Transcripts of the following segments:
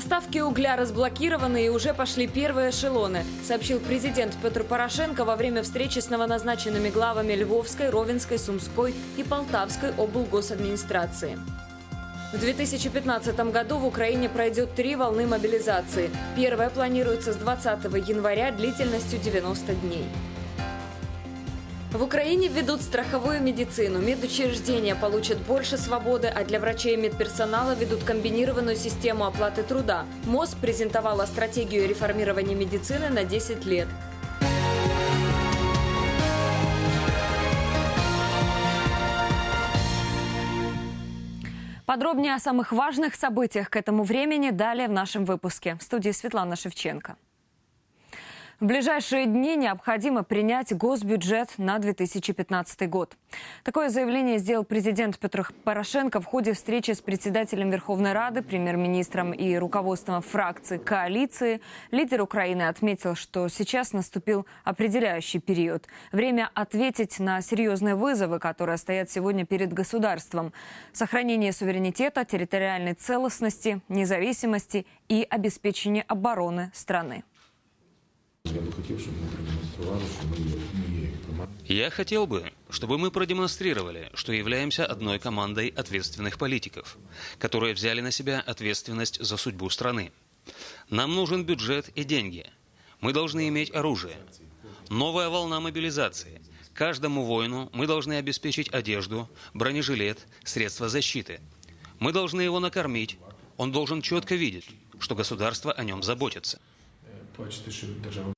Поставки угля разблокированы и уже пошли первые эшелоны, сообщил президент Петр Порошенко во время встречи с новоназначенными главами Львовской, Ровенской, Сумской и Полтавской облгосадминистрации. В 2015 году в Украине пройдет три волны мобилизации. Первая планируется с 20 января длительностью 90 дней. В Украине введут страховую медицину. Медучреждения получат больше свободы, а для врачей и медперсонала ведут комбинированную систему оплаты труда. МОЗ презентовала стратегию реформирования медицины на 10 лет. Подробнее о самых важных событиях к этому времени далее в нашем выпуске. В студии Светлана Шевченко. В ближайшие дни необходимо принять госбюджет на 2015 год. Такое заявление сделал президент Петр Порошенко в ходе встречи с председателем Верховной Рады, премьер-министром и руководством фракции коалиции. Лидер Украины отметил, что сейчас наступил определяющий период. Время ответить на серьезные вызовы, которые стоят сегодня перед государством. Сохранение суверенитета, территориальной целостности, независимости и обеспечение обороны страны. Я хотел бы, чтобы мы продемонстрировали, что являемся одной командой ответственных политиков, которые взяли на себя ответственность за судьбу страны. Нам нужен бюджет и деньги. Мы должны иметь оружие. Новая волна мобилизации. Каждому воину мы должны обеспечить одежду, бронежилет, средства защиты. Мы должны его накормить. Он должен четко видеть, что государство о нем заботится. Бачите, що держава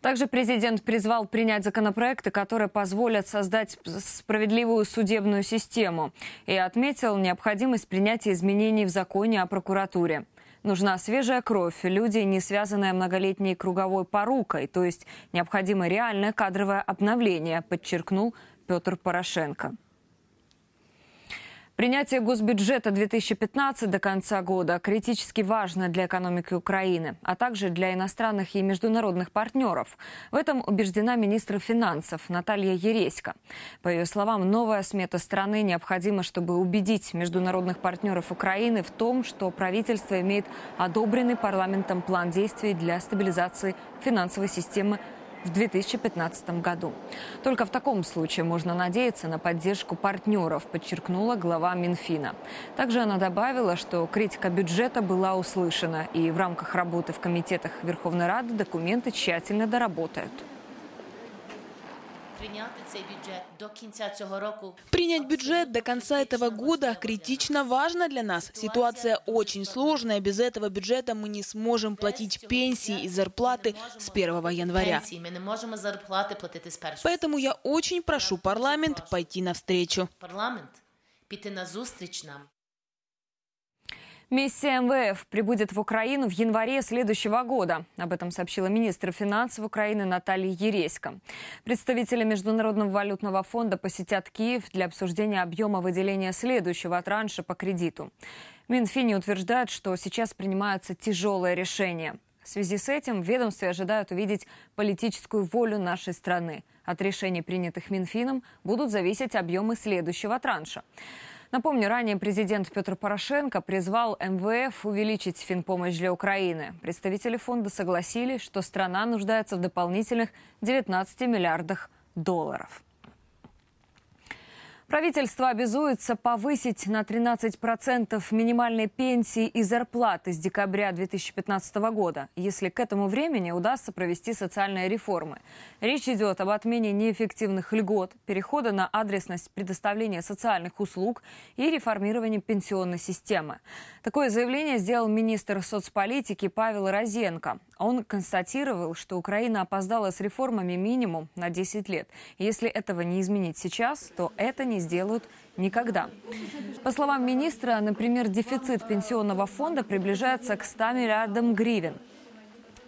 Также президент призвал принять законопроекты, которые позволят создать справедливую судебную систему и отметил необходимость принятия изменений в законе о прокуратуре. Нужна свежая кровь, люди, не связанные многолетней круговой порукой, то есть необходимо реальное кадровое обновление, подчеркнул Петр Порошенко. Принятие госбюджета 2015 до конца года критически важно для экономики Украины, а также для иностранных и международных партнеров. В этом убеждена министр финансов Наталья Ереська. По ее словам, новая смета страны необходима, чтобы убедить международных партнеров Украины в том, что правительство имеет одобренный парламентом план действий для стабилизации финансовой системы в 2015 году. Только в таком случае можно надеяться на поддержку партнеров, подчеркнула глава Минфина. Также она добавила, что критика бюджета была услышана, и в рамках работы в комитетах Верховной Рады документы тщательно доработают. Принять бюджет до конца этого года критично важно для нас. Ситуация очень сложная. Без этого бюджета мы не сможем платить пенсии и зарплаты с 1 января. Поэтому я очень прошу парламент пойти навстречу. Парламент піти на зустріч нам. Миссия МВФ прибудет в Украину в январе следующего года. Об этом сообщила министр финансов Украины Наталья Ереська. Представители Международного валютного фонда посетят Киев для обсуждения объема выделения следующего транша по кредиту. Минфини утверждает, что сейчас принимаются тяжелые решения. В связи с этим в ведомстве ожидают увидеть политическую волю нашей страны. От решений, принятых Минфином, будут зависеть объемы следующего транша. Напомню, ранее президент Петр Порошенко призвал МВФ увеличить финпомощь для Украины. Представители фонда согласились, что страна нуждается в дополнительных 19 миллиардах долларов. Правительство обязуется повысить на 13% минимальной пенсии и зарплаты с декабря 2015 года, если к этому времени удастся провести социальные реформы. Речь идет об отмене неэффективных льгот, перехода на адресность предоставления социальных услуг и реформировании пенсионной системы. Такое заявление сделал министр соцполитики Павел Розенко. Он констатировал, что Украина опоздала с реформами минимум на 10 лет. Если этого не изменить сейчас, то это не сделают никогда. По словам министра, например, дефицит пенсионного фонда приближается к 100 миллиардам гривен.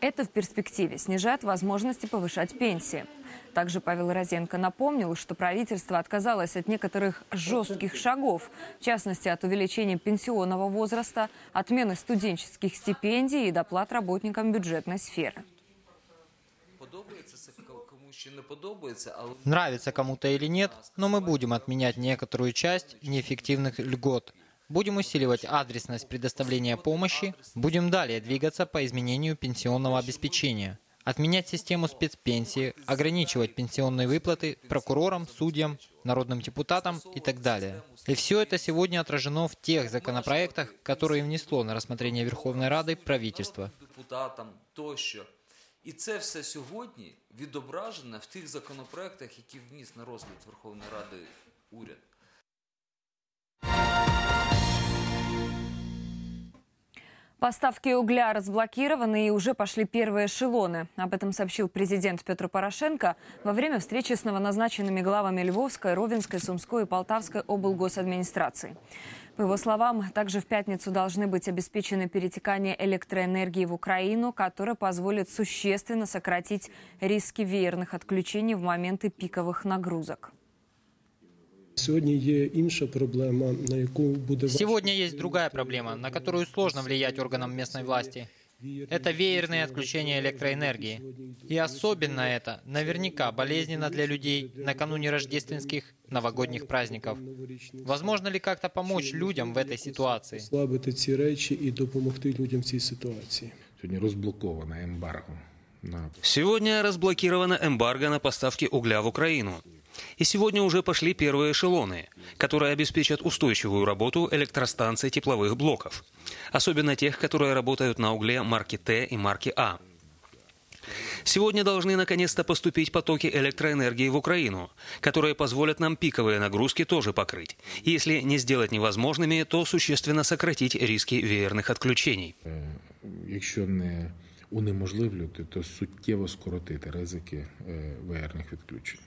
Это в перспективе снижает возможности повышать пенсии. Также Павел Розенко напомнил, что правительство отказалось от некоторых жестких шагов, в частности от увеличения пенсионного возраста, отмены студенческих стипендий и доплат работникам бюджетной сферы. Нравится кому-то или нет, но мы будем отменять некоторую часть неэффективных льгот. будем усиливать адресность предоставления помощи, будем далее двигаться по изменению пенсионного обеспечения, отменять систему спецпенсии, ограничивать пенсионные выплаты прокурорам, судьям, народным депутатам и так далее. И все это сегодня отражено в тех законопроектах, которые внесло на рассмотрение Верховной Рады правительство. депутатам тощо. І це все сьогодні відображено в тих законопроектах, які вніс на розгляд Верховної Ради уряд. Поставки угля разблокированы и уже пошли первые эшелоны. Об этом сообщил президент Петр Порошенко во время встречи с новоназначенными главами Львовской, Ровенской, Сумской и Полтавской облгосадминистрации. По его словам, также в пятницу должны быть обеспечены перетекание электроэнергии в Украину, которое позволит существенно сократить риски веерных отключений в моменты пиковых нагрузок. Сьогодні є інша проблема, на яку буде важко Сегодня есть другая проблема, на которую сложно влиять органам местной власти. Это веерные отключения электроэнергии. И особенно это наверняка болезненно для людей накануне рождественских новогодних праздников. Возможно ли как-то помочь людям в этой ситуации? слабити ці речі і допомогти людям в цій ситуації. Сьогодні розблоковано ембарго на Сегодня разблокирована эмбарго на поставки угля в Украину. И сегодня уже пошли первые эшелоны, которые обеспечат устойчивую работу электростанций тепловых блоков. Особенно тех, которые работают на угле марки Т и марки А. Сегодня должны наконец-то поступить потоки электроэнергии в Украину, которые позволят нам пиковые нагрузки тоже покрыть. Если не сделать невозможными, то существенно сократить риски веерных отключений. якщо не унеможливлювати, то суттєво скоротити ризики е, ВРних відключень.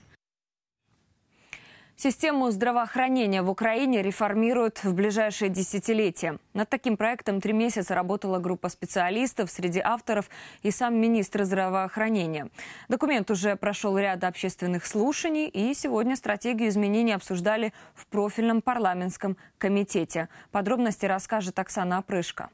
Систему здравоохранения в Украине реформируют в ближайшие десятилетия. Над таким проектом три месяца работала группа специалистов, среди авторов и сам министр здравоохранения. Документ уже прошел ряд общественных слушаний, и сегодня стратегию изменений обсуждали в профильном парламентском комитете. Подробности расскажет Оксана Опрышко.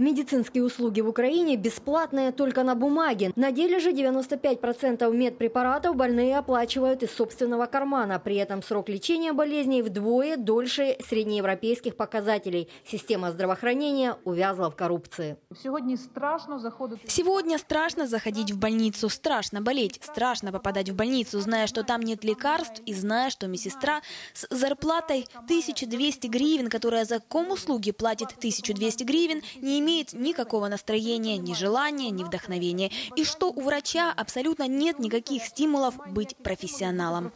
Медицинские услуги в Украине бесплатные только на бумаге. На деле же 95% медпрепаратов больные оплачивают из собственного кармана. При этом срок лечения болезней вдвое дольше среднеевропейских показателей. Система здравоохранения увязла в коррупции. Сьогодні страшно заходити. Сегодня страшно заходить в больницу, страшно болеть, страшно попадать в больницу, зная, что там нет лекарств и зная, что медсестра с зарплатой 1200 гривен, которая за ком-услуги платит 1200 гривен, не имеет никакого настроения, ни желания, ни вдохновения. И что у врача абсолютно нет никаких стимулов быть профессионалом.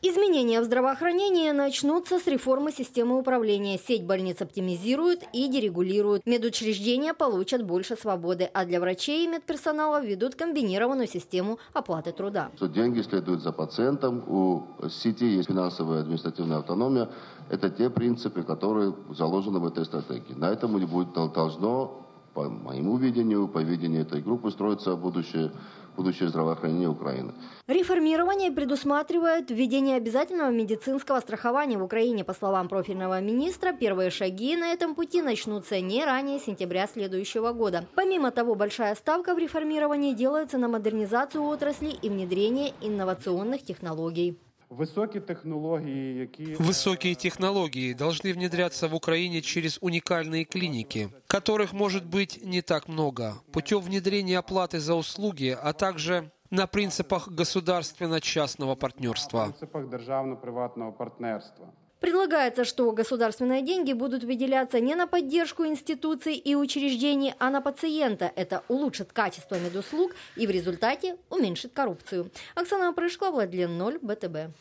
Изменения в здравоохранении начнутся с реформы системы управления. Сеть больниц оптимизируют и дерегулируют. Медучреждения получат больше свободы, а для врачей и медперсонала введут комбинированную систему оплаты труда. что деньги следуют за пациентом, у сети есть финансовая административная автономия. Это те принципы, которые заложены в этой стратегии. На этом и будет должно, по моему видению, по видению этой группы, строиться будущее, будущее здравоохранения Украины. Реформирование предусматривает введение обязательного медицинского страхования в Украине. По словам профильного министра, первые шаги на этом пути начнутся не ранее сентября следующего года. Помимо того, большая ставка в реформировании делается на модернизацию отрасли и внедрение инновационных технологий. Високі технології, які Высокие технологии должны внедряться в Украине через уникальные клиники, которых может быть не так много, путем внедрения оплаты за услуги, а также на принципах государственно-частного на партнерства. принципах державно-приватного партнерства. Предлагается, что государственные деньги будут выделяться не на поддержку институций и учреждений, а на пациента. Это улучшит качество медуслуг и в результате уменьшит коррупцию. Оксана Прыжкова, Владлен 0, БТБ.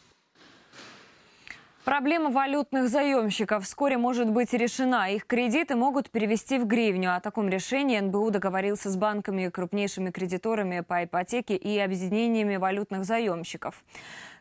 Проблема валютных заемщиков вскоре может быть решена. Их кредиты могут перевести в гривню. О таком решении НБУ договорился с банками, крупнейшими кредиторами по ипотеке и объединениями валютных заемщиков.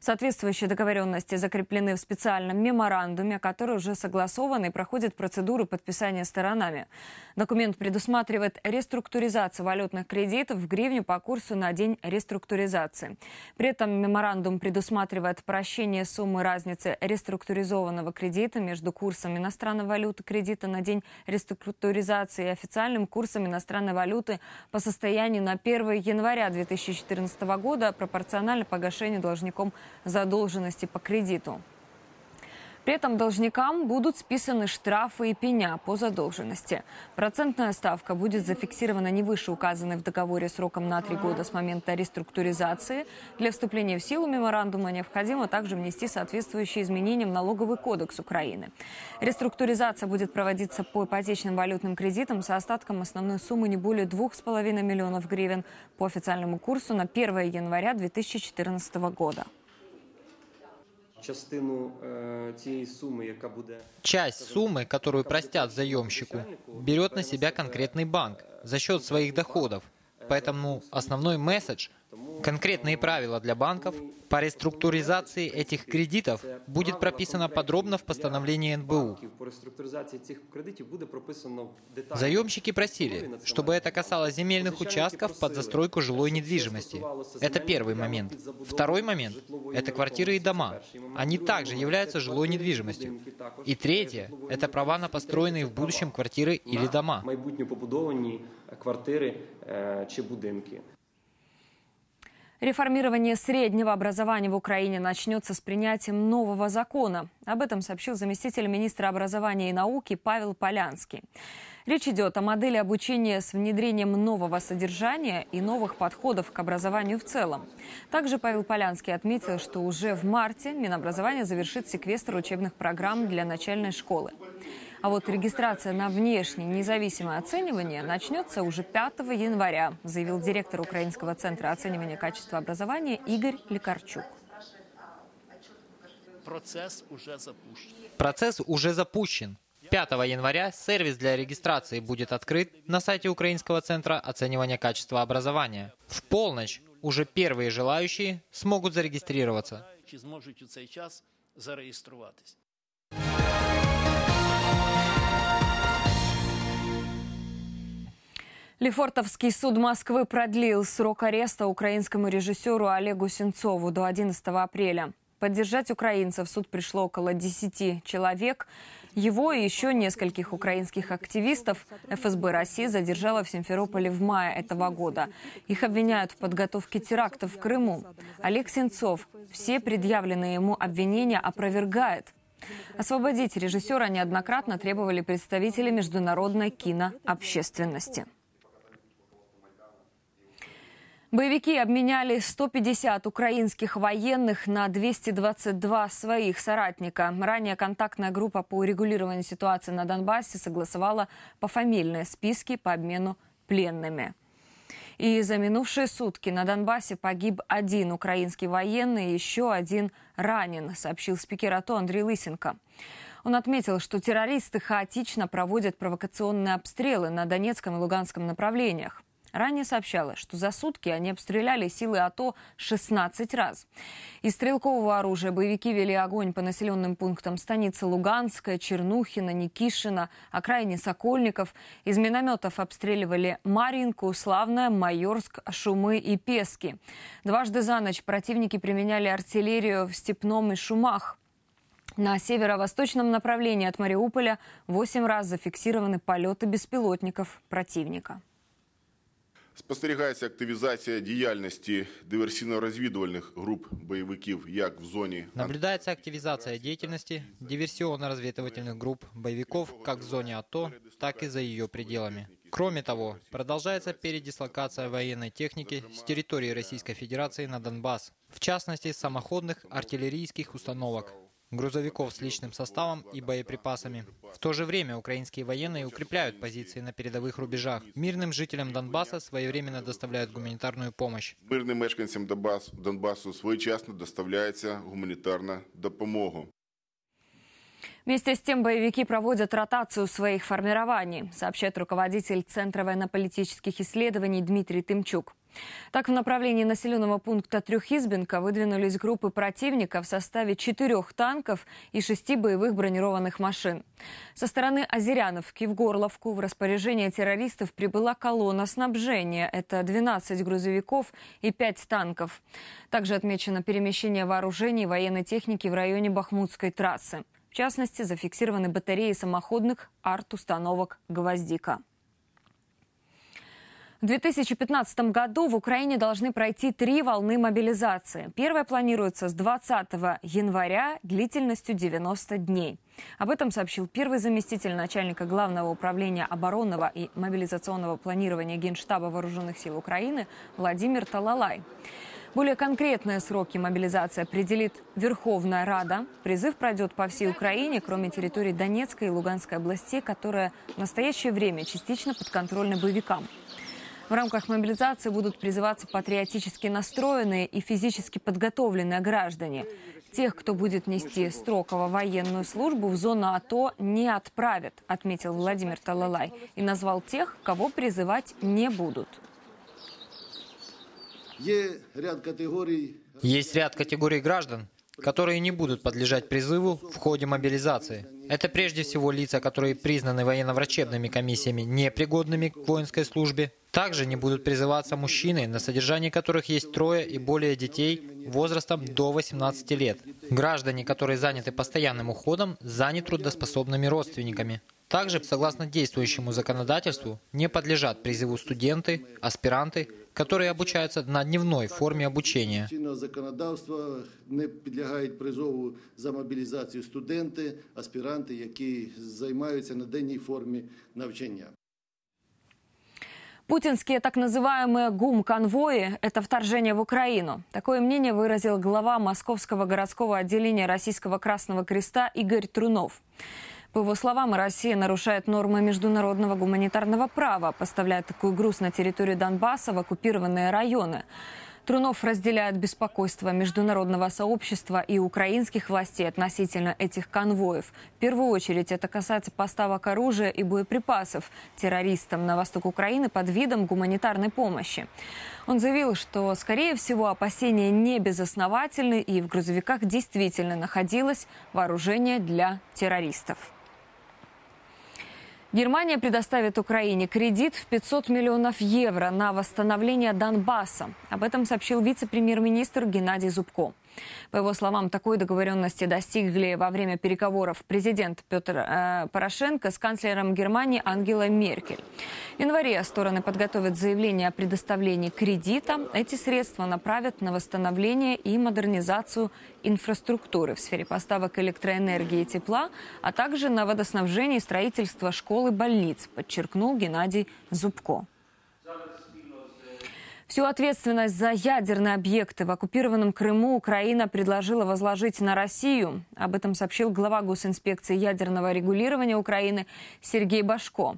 Соответствующие договоренности закреплены в специальном меморандуме, который уже согласован и проходит процедуру подписания сторонами. Документ предусматривает реструктуризацию валютных кредитов в гривню по курсу на день реструктуризации. При этом меморандум предусматривает прощение суммы разницы реструктуризованного кредита между курсом иностранной валюты кредита на день реструктуризации и официальным курсом иностранной валюты по состоянию на 1 января 2014 года пропорционально погашению должником задолженности по кредиту. При этом должникам будут списаны штрафы и пеня по задолженности. Процентная ставка будет зафиксирована не выше указанной в договоре сроком на три года с момента реструктуризации. Для вступления в силу меморандума необходимо также внести соответствующие изменения в налоговый кодекс Украины. Реструктуризация будет проводиться по ипотечным валютным кредитам со остатком основной суммы не более 2,5 миллионов гривен по официальному курсу на 1 января 2014 года Частину цієї суми, яка буде Часть суммы, которую простят заемщику, берет на себя конкретный банк за счет своих доходов. Поэтому основной месседж – конкретные правила для банков по реструктуризации этих кредитов будет прописано подробно в постановлении НБУ. по реструктуризації цих кредитів буде прописано в деталі. Заемщики просили, чтобы это касалось земельных участков под застройку жилой недвижимости. Это первый момент. Второй момент – это квартиры и дома. Они также являются жилой недвижимостью. И третье – это права на построенные в будущем квартиры или дома. майбутньо побудовані квартири е, чи будинки. Реформирование среднего образования в Украине начнется с принятием нового закона. Об этом сообщил заместитель министра образования и науки Павел Полянский. Речь идет о модели обучения с внедрением нового содержания и новых подходов к образованию в целом. Также Павел Полянский отметил, что уже в марте Минобразование завершит секвестр учебных программ для начальной школы. А вот регистрация на внешнее независимое оценивание начнется уже 5 января, заявил директор Украинского центра оценивания качества образования Игорь Лекарчук. Процесс уже запущен. Процесс уже запущен. 5 января сервис для регистрации будет открыт на сайте Украинского центра оценивания качества образования. В полночь уже первые желающие смогут зарегистрироваться. Лефортовский суд Москвы продлил срок ареста украинскому режиссеру Олегу Сенцову до 11 апреля. Поддержать украинцев в суд пришло около 10 человек. Его и еще нескольких украинских активистов ФСБ России задержала в Симферополе в мае этого года. Их обвиняют в подготовке терактов в Крыму. Олег Сенцов все предъявленные ему обвинения опровергает. Освободить режиссера неоднократно требовали представители международной кинообщественности. Боевики обменяли 150 украинских военных на 222 своих соратника. Ранее контактная группа по урегулированию ситуации на Донбассе согласовала пофамильные списки по обмену пленными. И за минувшие сутки на Донбассе погиб один украинский военный и еще один ранен, сообщил спикер АТО Андрей Лысенко. Он отметил, что террористы хаотично проводят провокационные обстрелы на Донецком и Луганском направлениях. Ранее сообщалось, что за сутки они обстреляли силы АТО 16 раз. Из стрелкового оружия боевики вели огонь по населенным пунктам станицы Луганская, Чернухина, Никишина, окраине Сокольников. Из минометов обстреливали Маринку, Славное, Майорск, Шумы и Пески. Дважды за ночь противники применяли артиллерию в Степном и Шумах. На северо-восточном направлении от Мариуполя восемь раз зафиксированы полеты беспилотников противника. Спостерігається активізація діяльності диверсійно-розвідувальних груп бойовиків як в зоні Наблюдается активизация деятельности диверсионно-разведывательных групп боевиков как в зоне АТО, так и за ее пределами. Кроме того, продолжается передислокация военной техники с территории Российской Федерации на Донбасс, в частности самоходных артиллерийских установок, грузовиков с личным составом и боеприпасами. В то же время украинские военные укрепляют позиции на передовых рубежах. Мирным жителям Донбасса своевременно доставляют гуманитарную помощь. мирним мешканцям Донбас- Донбасу своєчасно доставляється гуманітарна допомога. Вместе с тем боевики проводят ротацию своих формирований, сообщает руководитель Центра военно-политических исследований Дмитрий Тымчук. Так, в направлении населенного пункта Трехизбенко выдвинулись группы противника в составе четырех танков и шести боевых бронированных машин. Со стороны Озеряновки в Горловку в распоряжение террористов прибыла колонна снабжения. Это 12 грузовиков и 5 танков. Также отмечено перемещение вооружений и военной техники в районе Бахмутской трассы. В частности, зафиксированы батареи самоходных арт-установок «Гвоздика». В 2015 году в Украине должны пройти три волны мобилизации. Первая планируется с 20 января длительностью 90 дней. Об этом сообщил первый заместитель начальника Главного управления оборонного и мобилизационного планирования Генштаба Вооруженных сил Украины Владимир Талалай. Более конкретные сроки мобилизации определит Верховная Рада. Призыв пройдет по всей Украине, кроме территории Донецкой и Луганской областей, которые в настоящее время частично подконтрольны боевикам. В рамках мобилизации будут призываться патриотически настроенные и физически подготовленные граждане. Тех, кто будет нести строково военную службу, в зону АТО не отправят, отметил Владимир Талалай, и назвал тех, кого призывать не будут. Есть ряд категорий граждан, которые не будут подлежать призыву в ходе мобилизации. Это прежде всего лица, которые признаны военно-врачебными комиссиями непригодными к воинской службе. Также не будут призываться мужчины, на содержании которых есть трое и более детей возрастом до 18 лет. Граждане, которые заняты постоянным уходом за нетрудоспособными родственниками. Также, согласно действующему законодательству, не подлежат призыву студенты, аспиранты, которые обучаются на дневной форме обучения. законодавства не підлягають призову за мобілізацію студенти, аспіранти, які займаються на денній формі навчання. Путинские так называемые ГУМ-конвои – это вторжение в Украину. Такое мнение выразил глава Московского городского отделения Российского Красного Креста Игорь Трунов. По его словам, Россия нарушает нормы международного гуманитарного права, поставляя такой груз на территорию Донбасса в оккупированные районы. Трунов разделяет беспокойство международного сообщества и украинских властей относительно этих конвоев. В первую очередь это касается поставок оружия и боеприпасов террористам на восток Украины под видом гуманитарной помощи. Он заявил, что, скорее всего, опасения не безосновательны и в грузовиках действительно находилось вооружение для террористов. Германия предоставит Украине кредит в 500 миллионов евро на восстановление Донбасса. Об этом сообщил вице-премьер-министр Геннадий Зубко. По его словам, такой договоренности достигли во время переговоров президент Петр э, Порошенко с канцлером Германии Ангелой Меркель. В январе стороны подготовят заявление о предоставлении кредита. Эти средства направят на восстановление и модернизацию инфраструктуры в сфере поставок электроэнергии и тепла, а также на водоснабжение и строительство школ и больниц, подчеркнул Геннадий Зубко. Всю ответственность за ядерные объекты в оккупированном Крыму Украина предложила возложить на Россию. Об этом сообщил глава Госинспекции ядерного регулирования Украины Сергей Башко.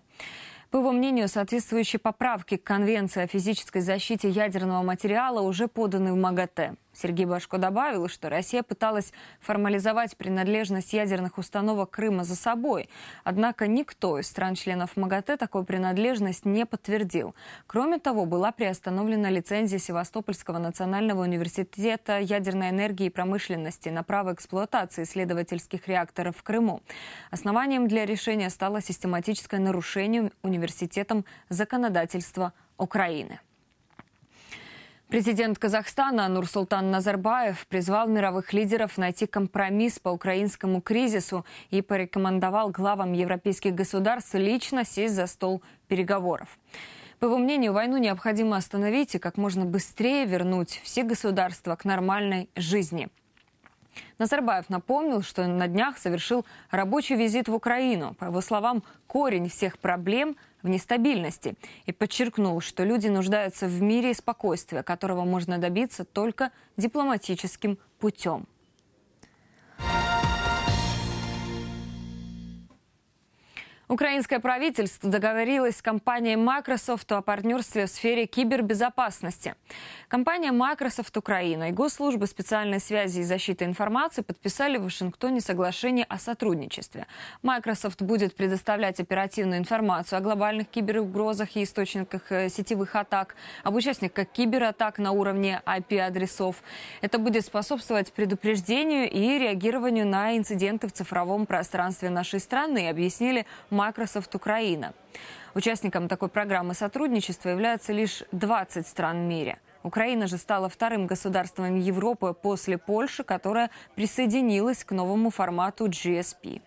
По его мнению, соответствующие поправки к Конвенции о физической защите ядерного материала уже поданы в МАГАТЭ. Сергей Башко добавил, что Россия пыталась формализовать принадлежность ядерных установок Крыма за собой. Однако никто из стран-членов МАГАТЭ такую принадлежность не подтвердил. Кроме того, была приостановлена лицензия Севастопольского национального университета ядерной энергии и промышленности на право эксплуатации исследовательских реакторов в Крыму. Основанием для решения стало систематическое нарушение университетом законодательства Украины. Президент Казахстана Нурсултан Назарбаев призвал мировых лидеров найти компромисс по украинскому кризису и порекомендовал главам европейских государств лично сесть за стол переговоров. По его мнению, войну необходимо остановить и как можно быстрее вернуть все государства к нормальной жизни. Назарбаев напомнил, что на днях совершил рабочий визит в Украину. По его словам, корень всех проблем – в нестабильности и подчеркнул, что люди нуждаются в мире и спокойствии, которого можно добиться только дипломатическим путем. Украинское правительство договорилось с компанией Microsoft о партнерстве в сфере кибербезопасности. Компания Microsoft Украина и Госслужба специальной связи и защиты информации подписали в Вашингтоне соглашение о сотрудничестве. Microsoft будет предоставлять оперативную информацию о глобальных киберугрозах и источниках э, сетевых атак, об участниках кибератак на уровне IP-адресов. Это будет способствовать предупреждению и реагированию на инциденты в цифровом пространстве нашей страны, объяснили Microsoft Украина. Участником такой программы сотрудничества являются лишь 20 стран в мире. Украина же стала вторым государством Европы после Польши, которая присоединилась к новому формату GSP.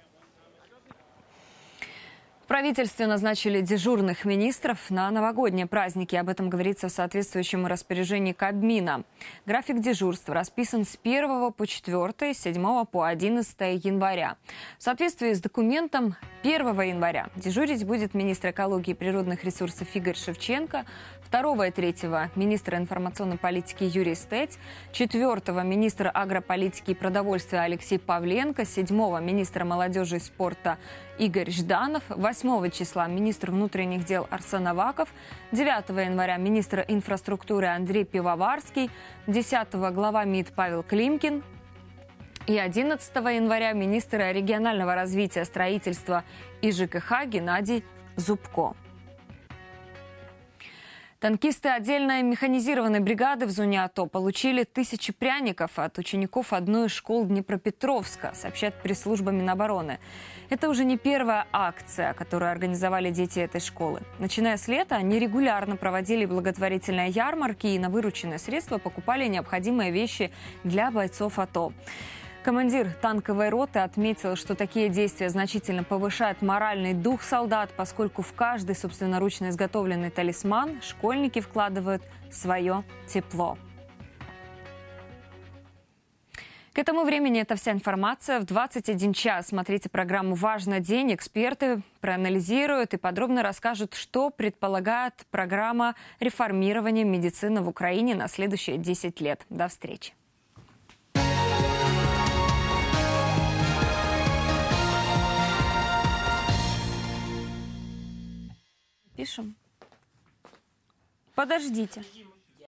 Правительстве назначили дежурных министров на новогодние праздники. Об этом говорится в соответствующем распоряжении Кабмина. График дежурства расписан с 1 по 4, с 7 по 11 января. В соответствии с документом 1 января дежурить будет министр экологии и природных ресурсов Игорь Шевченко, 2 и 3 министр информационной политики Юрий Стец, 4 министр агрополитики и продовольствия Алексей Павленко, 7 министра молодежи и спорта Игорь Жданов, 8 числа министр внутренних дел Арсен Аваков, 9 января министр инфраструктуры Андрей Пивоварский, 10 глава МИД Павел Климкин, и 11 января министр регионального развития, строительства и ЖКХ Геннадий Зубко. Танкисты отдельной механизированной бригады в зоне АТО получили тысячи пряников от учеников одной из школ Днепропетровска, сообщает пресс-служба Минобороны. Это уже не первая акция, которую организовали дети этой школы. Начиная с лета, они регулярно проводили благотворительные ярмарки и на вырученные средства покупали необходимые вещи для бойцов АТО. Командир танковой роты отметил, что такие действия значительно повышают моральный дух солдат, поскольку в каждый собственноручно изготовленный талисман школьники вкладывают свое тепло. К этому времени это вся информация. В 21 час смотрите программу «Важный день». Эксперты проанализируют и подробно расскажут, что предполагает программа реформирования медицины в Украине на следующие 10 лет. До встречи. Пишем. Подождите.